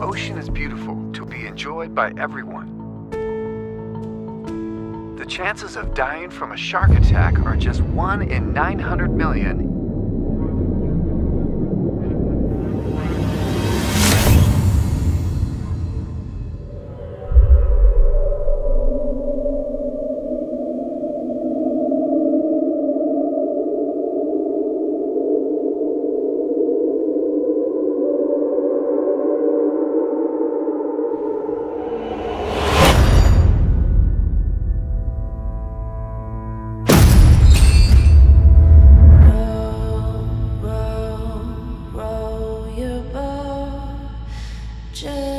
ocean is beautiful to be enjoyed by everyone. The chances of dying from a shark attack are just 1 in 900 million just